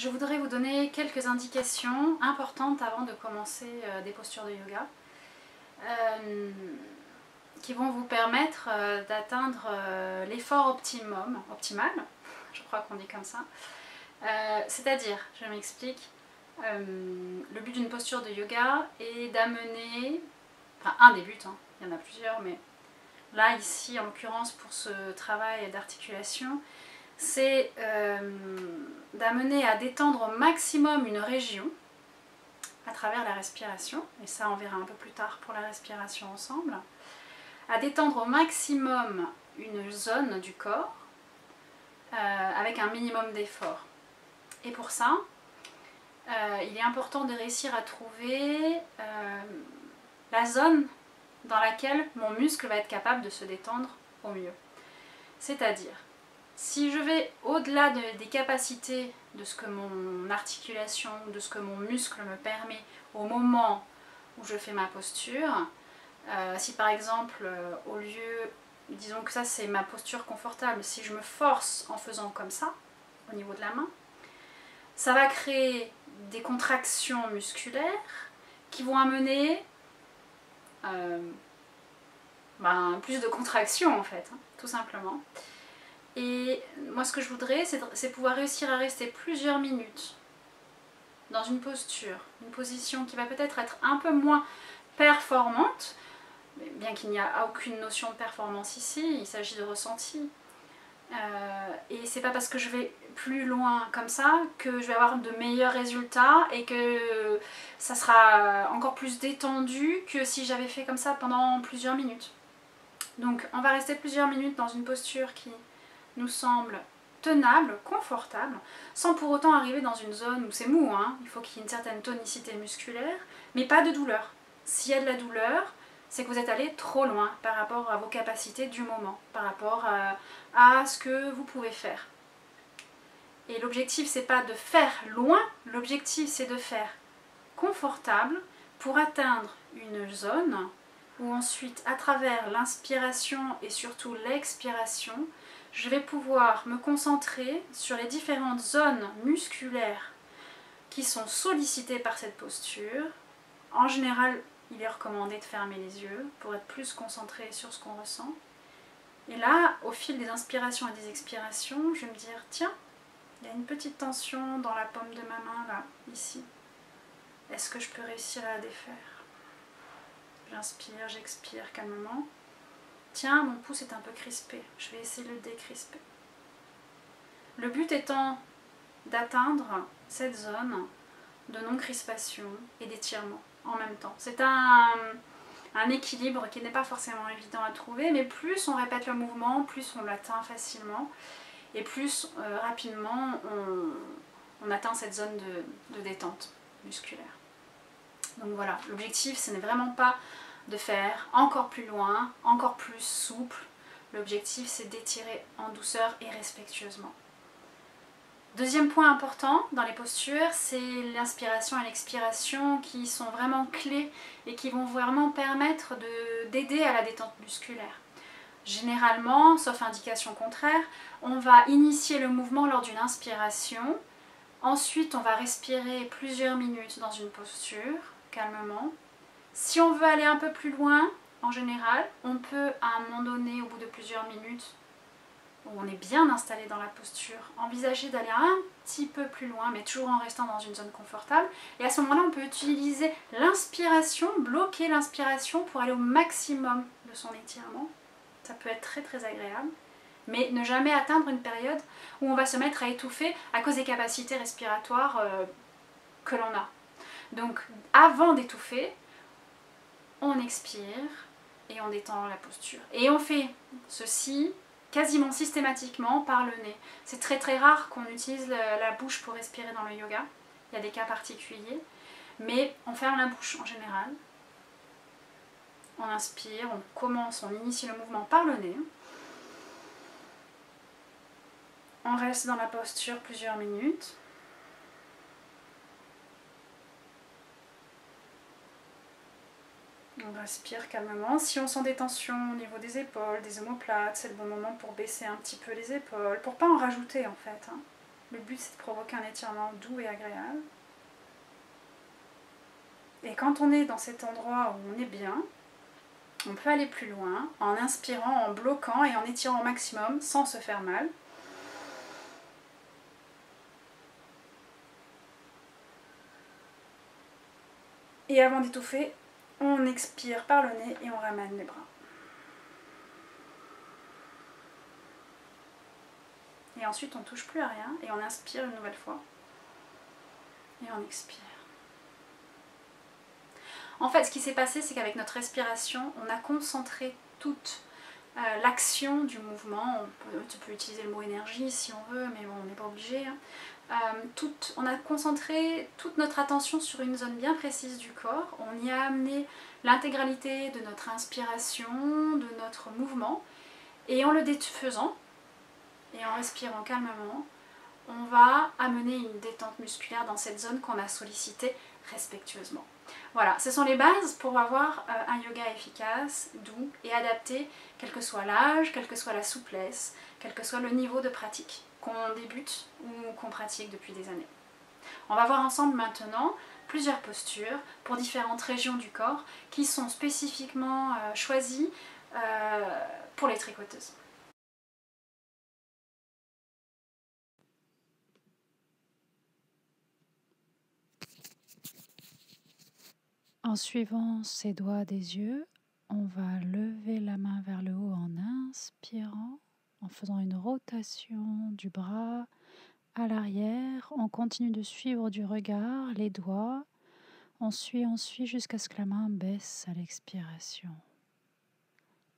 je voudrais vous donner quelques indications importantes avant de commencer euh, des postures de yoga euh, qui vont vous permettre euh, d'atteindre l'effort optimum, optimal, je crois qu'on dit comme ça. C'est-à-dire, je m'explique, le but d'une posture de yoga est d'amener, enfin un des buts, hein, il y en a plusieurs, mais là ici en l'occurrence pour ce travail d'articulation, c'est euh, d'amener à détendre au maximum une région à travers la respiration, et ça on verra un peu plus tard pour la respiration ensemble, à détendre au maximum une zone du corps euh, avec un minimum d'effort. Et pour ça, euh, il est important de réussir à trouver la zone dans laquelle mon muscle va être capable de se détendre au mieux. C'est-à-dire si je vais au-delà des capacités de ce que mon articulation, de ce que mon muscle me permet au moment où je fais ma posture, euh, si par exemple euh, au lieu, disons que ça c'est ma posture confortable, si je me force en faisant comme ça, au niveau de la main, ça va créer des contractions musculaires qui vont amener euh, ben, plus de contractions en fait, hein, tout simplement. Et moi ce que je voudrais, c'est pouvoir réussir à rester plusieurs minutes dans une posture, une position qui va peut-être être un peu moins performante, bien qu'il n'y a aucune notion de performance ici, il s'agit de ressenti. Euh, et c'est pas parce que je vais plus loin comme ça que je vais avoir de meilleurs résultats et que ça sera encore plus détendu que si j'avais fait comme ça pendant plusieurs minutes. Donc on va rester plusieurs minutes dans une posture qui nous semble tenable, confortable, sans pour autant arriver dans une zone où c'est mou, hein. il faut qu'il y ait une certaine tonicité musculaire, mais pas de douleur. S'il y a de la douleur, c'est que vous êtes allé trop loin par rapport à vos capacités du moment, par rapport à, ce que vous pouvez faire. Et l'objectif, c'est pas de faire loin, l'objectif, c'est de faire confortable pour atteindre une zone où ensuite, à travers l'inspiration et surtout l'expiration, je vais pouvoir me concentrer sur les différentes zones musculaires qui sont sollicitées par cette posture. En général, il est recommandé de fermer les yeux pour être plus concentré sur ce qu'on ressent. Et là, au fil des inspirations et des expirations, je vais me dire, tiens, il y a une petite tension dans la paume de ma main, là, ici. Est-ce que je peux réussir à la défaire? J'inspire, j'expire calmement. Tiens, mon pouce est un peu crispé, je vais essayer de le décrisper. Le but étant d'atteindre cette zone de non-crispation et d'étirement en même temps. C'est un, équilibre qui n'est pas forcément évident à trouver, mais plus on répète le mouvement, plus on l'atteint facilement et plus euh, rapidement on, atteint cette zone de, de détente musculaire. Donc voilà, l'objectif ce n'est vraiment pas de faire encore plus loin, encore plus souple. L'objectif c'est d'étirer en douceur et respectueusement. Deuxième point important dans les postures, c'est l'inspiration et l'expiration qui sont vraiment clés et qui vont vraiment permettre d'aider à la détente musculaire. Généralement, sauf indication contraire, on va initier le mouvement lors d'une inspiration. Ensuite, on va respirer plusieurs minutes dans une posture, calmement. Si on veut aller un peu plus loin, en général, on peut à un moment donné, au bout de plusieurs minutes, où on est bien installé dans la posture, envisager d'aller un petit peu plus loin, mais toujours en restant dans une zone confortable. Et à ce moment-là, on peut utiliser l'inspiration, bloquer l'inspiration pour aller au maximum de son étirement. Ça peut être très très agréable. Mais ne jamais atteindre une période où on va se mettre à étouffer à cause des capacités respiratoires euh, que l'on a. Donc avant d'étouffer, on expire et on détend la posture. Et on fait ceci quasiment systématiquement par le nez. C'est très très rare qu'on utilise la bouche pour respirer dans le yoga. Il y a des cas particuliers. Mais on ferme la bouche en général. On inspire, on commence, on initie le mouvement par le nez. On reste dans la posture plusieurs minutes. On respire calmement. Si on sent des tensions au niveau des épaules, des omoplates, c'est le bon moment pour baisser un petit peu les épaules, pour pas en rajouter en fait. Hein. Le but c'est de provoquer un étirement doux et agréable. Et quand on est dans cet endroit où on est bien, on peut aller plus loin en inspirant, en bloquant et en étirant au maximum sans se faire mal. Et avant d'étouffer, on expire par le nez et on ramène les bras. Et ensuite, on touche plus à rien et on inspire une nouvelle fois. Et on expire. En fait, ce qui s'est passé, c'est qu'avec notre respiration, on a concentré toute euh, l'action du mouvement. On peut, utiliser le mot énergie si on veut, mais on n'est pas obligé. Hein. Euh, on a concentré toute notre attention sur une zone bien précise du corps. On y a amené l'intégralité de notre inspiration, de notre mouvement. Et en le défaisant, et en respirant calmement, on va amener une détente musculaire dans cette zone qu'on a sollicitée respectueusement. Voilà, ce sont les bases pour avoir euh, un yoga efficace, doux et adapté, quel que soit l'âge, quelle que soit la souplesse, quel que soit le niveau de pratique qu'on débute ou qu'on pratique depuis des années. On va voir ensemble maintenant plusieurs postures pour différentes régions du corps qui sont spécifiquement euh, choisies euh, pour les tricoteuses. En suivant ses doigts des yeux, on va lever la main vers le haut en inspirant, faisant une rotation du bras à l'arrière. On continue de suivre du regard les doigts. On suit, on suit jusqu'à ce que la main baisse à l'expiration.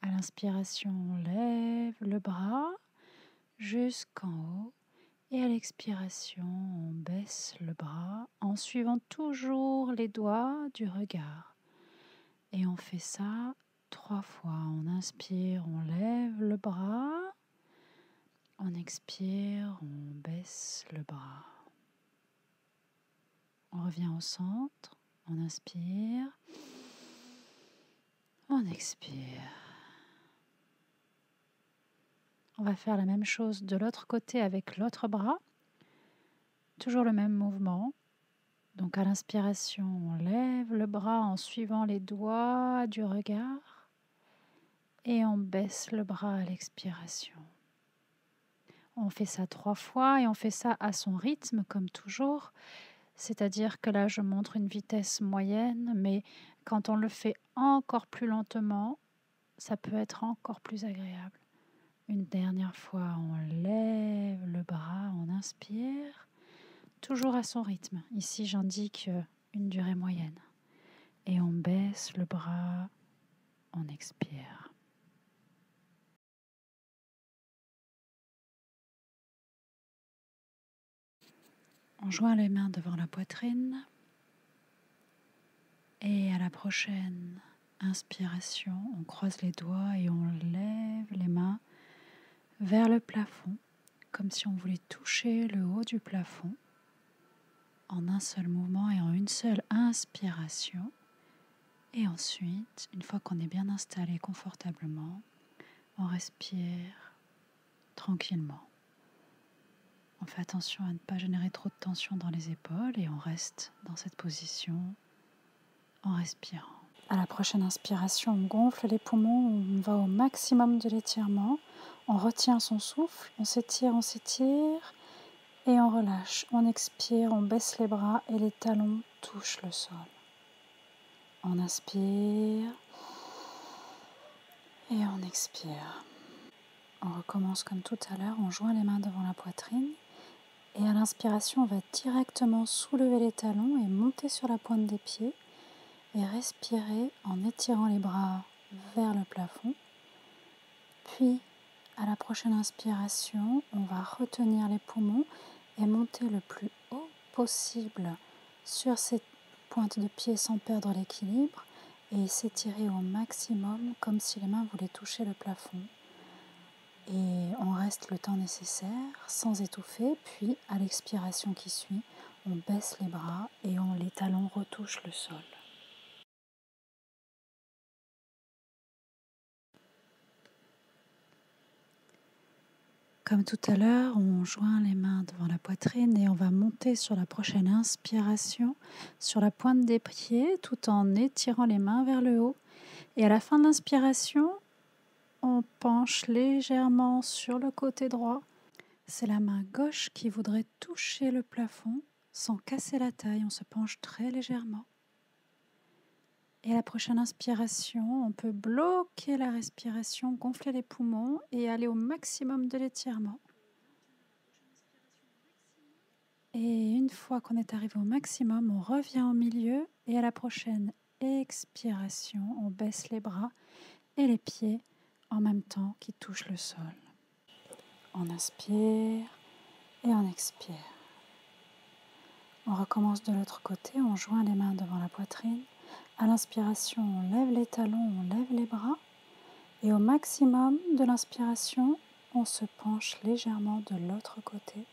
À l'inspiration, on lève le bras jusqu'en haut et à l'expiration, on baisse le bras en suivant toujours les doigts du regard. Et on fait ça trois fois. On inspire, on lève le bras. On expire, on baisse le bras. On revient au centre. On inspire. On expire. On va faire la même chose de l'autre côté avec l'autre bras. Toujours le même mouvement. Donc à l'inspiration, on lève le bras en suivant les doigts du regard et on baisse le bras à l'expiration. On fait ça trois fois et on fait ça à son rythme comme toujours. C'est-à-dire que là, je montre une vitesse moyenne, mais quand on le fait encore plus lentement, ça peut être encore plus agréable. Une dernière fois, on lève le bras, on inspire, toujours à son rythme. Ici, j'indique une durée moyenne. Et on baisse le bras, on expire. On joint les mains devant la poitrine. Et à la prochaine inspiration, on croise les doigts et on lève les mains vers le plafond, comme si on voulait toucher le haut du plafond en un seul mouvement et en une seule inspiration. Et ensuite, une fois qu'on est bien installé confortablement, on respire tranquillement. On fait attention à ne pas générer trop de tension dans les épaules et on reste dans cette position en respirant. À la prochaine inspiration, on gonfle les poumons, on va au maximum de l'étirement. On retient son souffle, on s'étire, on s'étire et on relâche. On expire, on baisse les bras et les talons touchent le sol. On inspire et on expire. On recommence comme tout à l'heure, on joint les mains devant la poitrine et à l'inspiration, on va directement soulever les talons et monter sur la pointe des pieds et respirer en étirant les bras vers le plafond. Puis à la prochaine inspiration, on va retenir les poumons et monter le plus haut possible sur cette pointe de pied sans perdre l'équilibre et s'étirer au maximum comme si les mains voulaient toucher le plafond. Et on reste le temps nécessaire sans étouffer, puis à l'expiration qui suit, on baisse les bras et on, les talons retouchent le sol. Comme tout à l'heure, on joint les mains devant la poitrine et on va monter sur la prochaine inspiration sur la pointe des pieds tout en étirant les mains vers le haut. Et à la fin de l'inspiration, on penche légèrement sur le côté droit. C'est la main gauche qui voudrait toucher le plafond sans casser la taille. On se penche très légèrement. Et à la prochaine inspiration, on peut bloquer la respiration, gonfler les poumons et aller au maximum de l'étirement. Et une fois qu'on est arrivé au maximum, on revient au milieu et à la prochaine expiration, on baisse les bras et les pieds en même temps qui touchent le sol. On inspire et on expire. On recommence de l'autre côté, on joint les mains devant la poitrine à l'inspiration, on lève les talons, on lève les bras. Et au maximum de l'inspiration, on se penche légèrement de l'autre côté.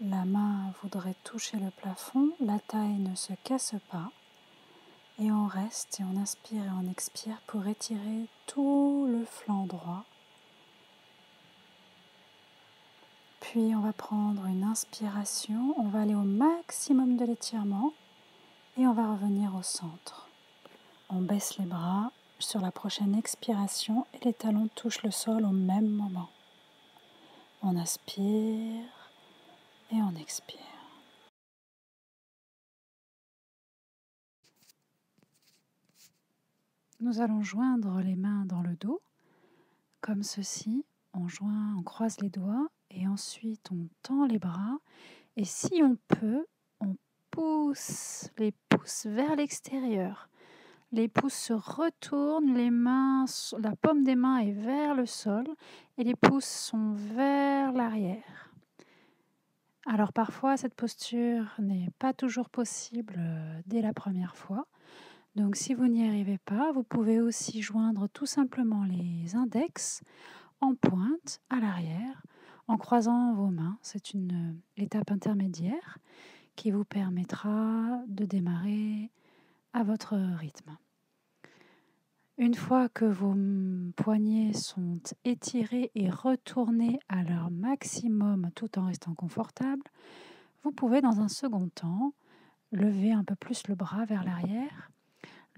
La main voudrait toucher le plafond, la taille ne se casse pas. Et on reste et on inspire et on expire pour étirer tout le flanc droit. Puis on va prendre une inspiration, on va aller au maximum de l'étirement et on va revenir au centre. On baisse les bras sur la prochaine expiration et les talons touchent le sol au même moment. On inspire et on expire. Nous allons joindre les mains dans le dos, comme ceci. On joint, on croise les doigts et ensuite on tend les bras. Et si on peut, pouces, les pouces vers l'extérieur. Les pouces se retournent, les mains, la paume des mains est vers le sol et les pouces sont vers l'arrière. Alors parfois cette posture n'est pas toujours possible euh, dès la première fois. Donc si vous n'y arrivez pas, vous pouvez aussi joindre tout simplement les index en pointe à l'arrière en croisant vos mains. C'est une euh, étape intermédiaire qui vous permettra de démarrer à votre rythme. Une fois que vos poignets sont étirés et retournés à leur maximum tout en restant confortable, vous pouvez dans un second temps lever un peu plus le bras vers l'arrière.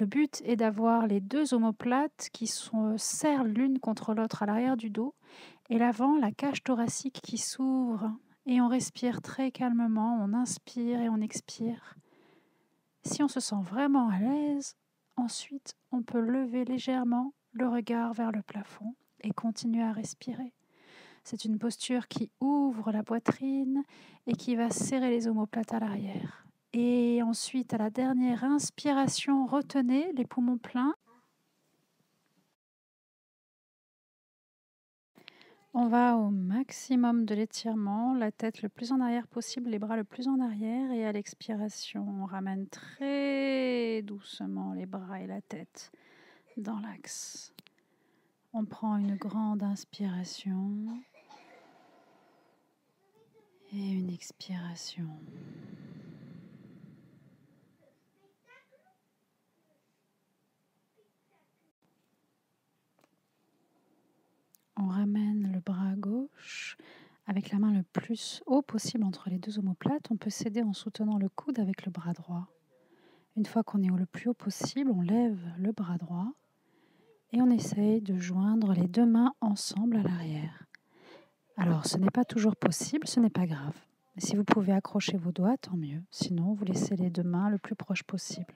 Le but est d'avoir les deux omoplates qui sont serrent l'une contre l'autre à l'arrière du dos et l'avant, la cage thoracique qui s'ouvre et on respire très calmement, on inspire et on expire. Si on se sent vraiment à l'aise, ensuite on peut lever légèrement le regard vers le plafond et continuer à respirer. C'est une posture qui ouvre la poitrine et qui va serrer les omoplates à l'arrière. Et ensuite, à la dernière inspiration, retenez les poumons pleins On va au maximum de l'étirement, la tête le plus en arrière possible, les bras le plus en arrière et à l'expiration, on ramène très doucement les bras et la tête dans l'axe. On prend une grande inspiration et une expiration. On ramène le bras gauche avec la main le plus haut possible entre les deux omoplates. On peut s'aider en soutenant le coude avec le bras droit. Une fois qu'on est au le plus haut possible, on lève le bras droit et on essaye de joindre les deux mains ensemble à l'arrière. Alors, ce n'est pas toujours possible, ce n'est pas grave. si vous pouvez accrocher vos doigts, tant mieux. Sinon, vous laissez les deux mains le plus proche possible.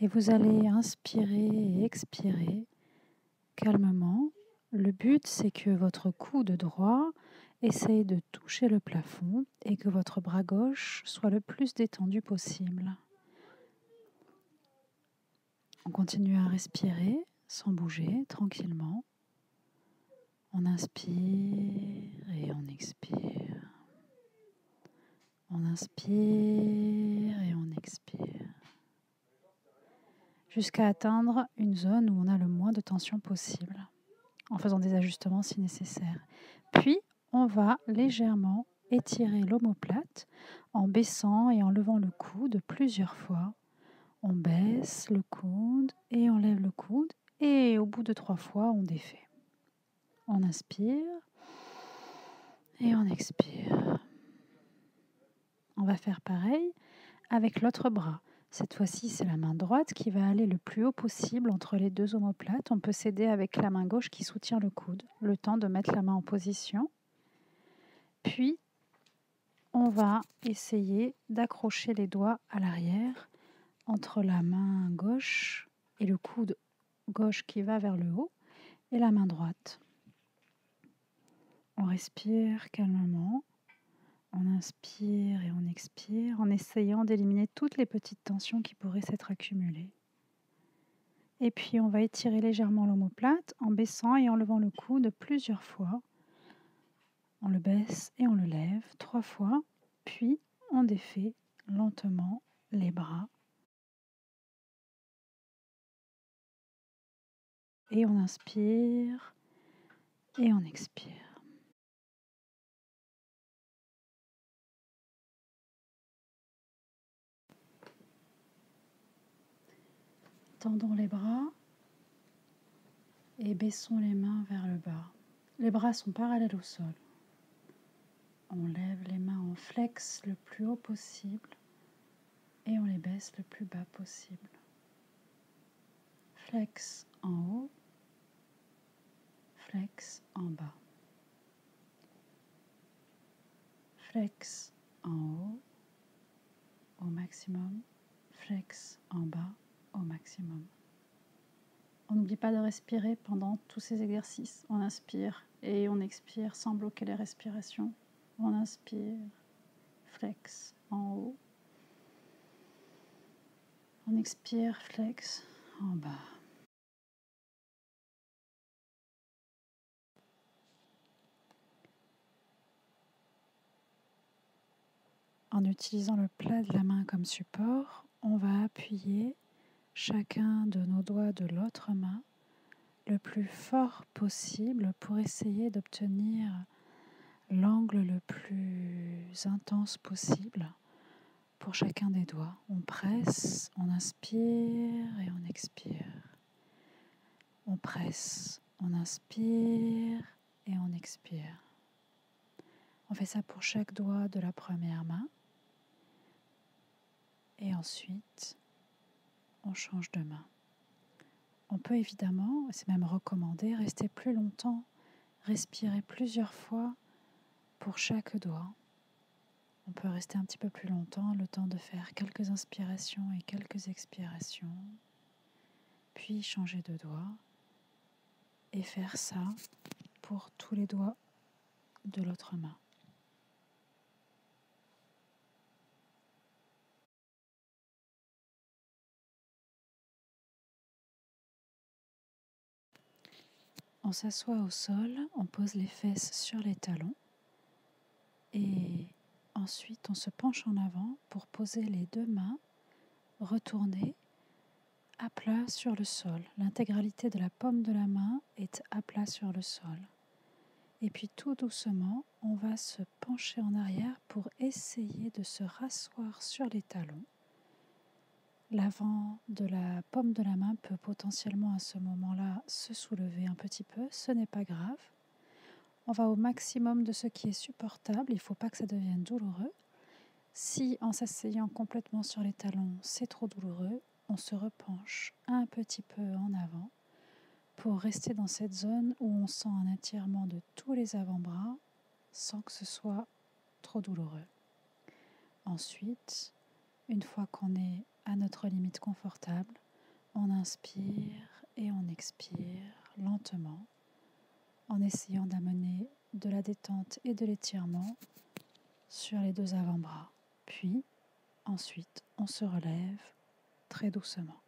Et vous allez inspirer et expirer calmement le but, c'est que votre coude droit essaye de toucher le plafond et que votre bras gauche soit le plus détendu possible. On continue à respirer sans bouger, tranquillement. On inspire et on expire. On inspire et on expire. Jusqu'à atteindre une zone où on a le moins de tension possible en faisant des ajustements si nécessaire. Puis, on va légèrement étirer l'omoplate en baissant et en levant le coude plusieurs fois. On baisse le coude et on lève le coude et au bout de trois fois, on défait. On inspire Et on expire. On va faire pareil avec l'autre bras. Cette fois-ci, c'est la main droite qui va aller le plus haut possible entre les deux omoplates. On peut s'aider avec la main gauche qui soutient le coude. Le temps de mettre la main en position. Puis, on va essayer d'accrocher les doigts à l'arrière entre la main gauche et le coude gauche qui va vers le haut et la main droite. On respire calmement. On inspire et on expire en essayant d'éliminer toutes les petites tensions qui pourraient s'être accumulées. Et puis on va étirer légèrement l'omoplate en baissant et en levant le coude plusieurs fois. On le baisse et on le lève trois fois, puis on défait lentement les bras. Et on inspire et on expire. Tendons les bras et baissons les mains vers le bas. Les bras sont parallèles au sol. On lève les mains en flex le plus haut possible et on les baisse le plus bas possible. Flex en haut, flex en bas. Flex en haut au maximum, flex en bas maximum. On n'oublie pas de respirer pendant tous ces exercices. On inspire et on expire sans bloquer les respirations. On inspire, flex en haut. On expire, flex en bas. En utilisant le plat de la main comme support, on va appuyer chacun de nos doigts de l'autre main le plus fort possible pour essayer d'obtenir l'angle le plus intense possible pour chacun des doigts. On presse, on inspire et on expire. On presse, on inspire et on expire. On fait ça pour chaque doigt de la première main. Et ensuite, on change de main. On peut évidemment, c'est même recommandé, rester plus longtemps, respirer plusieurs fois pour chaque doigt. On peut rester un petit peu plus longtemps, le temps de faire quelques inspirations et quelques expirations, puis changer de doigt et faire ça pour tous les doigts de l'autre main. On s'assoit au sol, on pose les fesses sur les talons et ensuite on se penche en avant pour poser les deux mains retournées à plat sur le sol. L'intégralité de la paume de la main est à plat sur le sol. Et puis tout doucement, on va se pencher en arrière pour essayer de se rasseoir sur les talons L'avant de la paume de la main peut potentiellement à ce moment-là se soulever un petit peu, ce n'est pas grave. On va au maximum de ce qui est supportable, il ne faut pas que ça devienne douloureux. Si en s'asseyant complètement sur les talons, c'est trop douloureux, on se repenche un petit peu en avant pour rester dans cette zone où on sent un étirement de tous les avant-bras sans que ce soit trop douloureux. Ensuite, une fois qu'on est à notre limite confortable, on inspire et on expire lentement en essayant d'amener de la détente et de l'étirement sur les deux avant-bras. Puis, ensuite, on se relève très doucement.